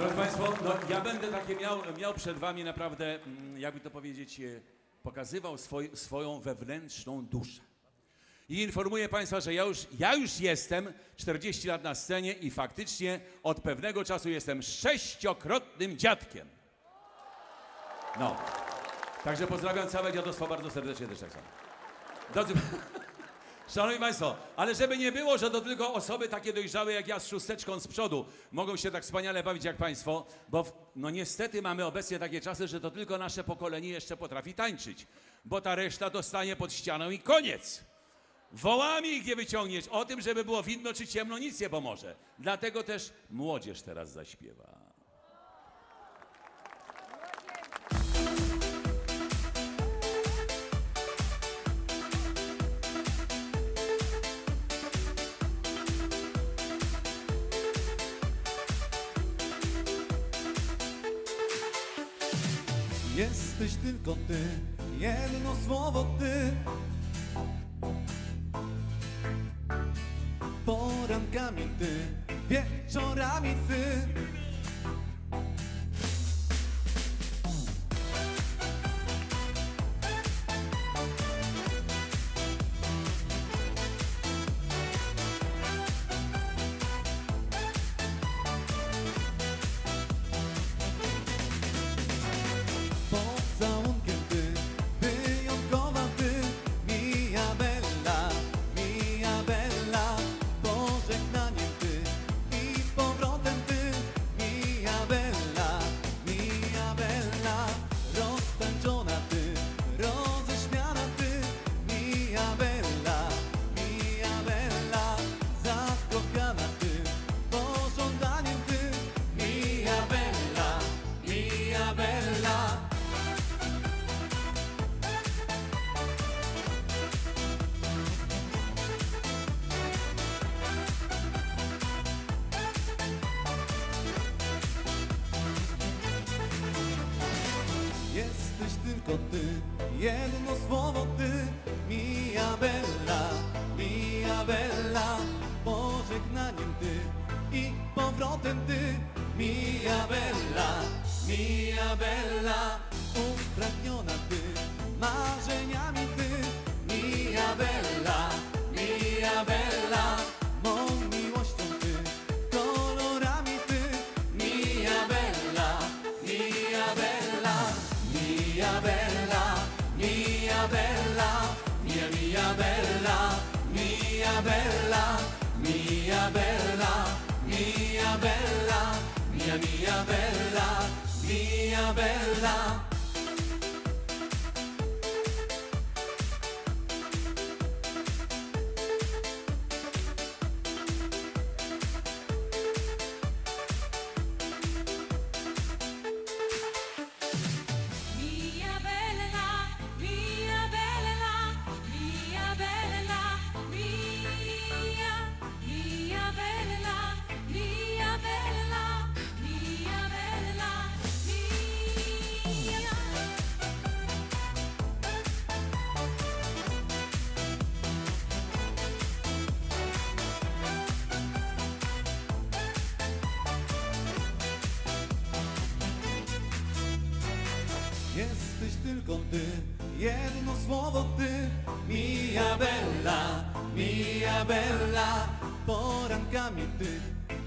Drodzy Państwo, no, ja będę takie miał, miał przed Wami naprawdę, mm, jakby to powiedzieć, e, pokazywał swoj, swoją wewnętrzną duszę. I informuję Państwa, że ja już, ja już jestem 40 lat na scenie i faktycznie od pewnego czasu jestem sześciokrotnym dziadkiem. No. Także pozdrawiam całe dziadostwo bardzo serdecznie też tak samo. Drodzy, Szanowni Państwo, ale żeby nie było, że to tylko osoby takie dojrzałe jak ja z szósteczką z przodu mogą się tak wspaniale bawić jak Państwo, bo w, no niestety mamy obecnie takie czasy, że to tylko nasze pokolenie jeszcze potrafi tańczyć, bo ta reszta dostanie pod ścianą i koniec. Wołami ich nie wyciągniesz. O tym, żeby było widno czy ciemno, nic nie pomoże. Dlatego też młodzież teraz zaśpiewa. Jesteś tylko ty, jedno słowo ty. Porankami ty, wieczorami ty. Tylko ty, jedno słowo ty, mia bella, mia bella, pożegnaniem ty i powrotem ty, mia bella, mia bella, mia bella, mia bella, mia bella, mia bella, mia bella. Jesteś tylko ty, jedno słowo ty, mia bella, mia bella, porankami ty,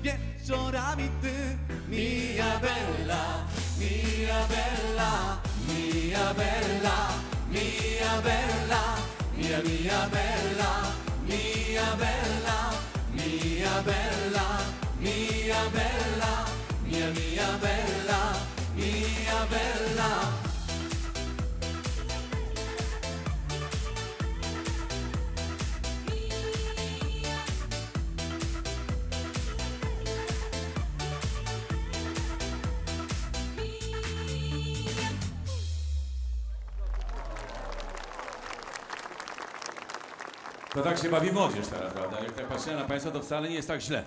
wieczorami ty, mia bella, mia bella, mia bella, mia bella, mia mia bella, mia bella, mia bella, mia bella, mia mia bella, mia bella. To tak się bawi młodzież teraz, prawda? Jak tak patrzę na Państwa, to wcale nie jest tak źle.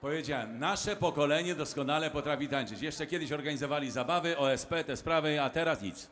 Powiedziałem, nasze pokolenie doskonale potrafi tańczyć. Jeszcze kiedyś organizowali zabawy, OSP, te sprawy, a teraz nic.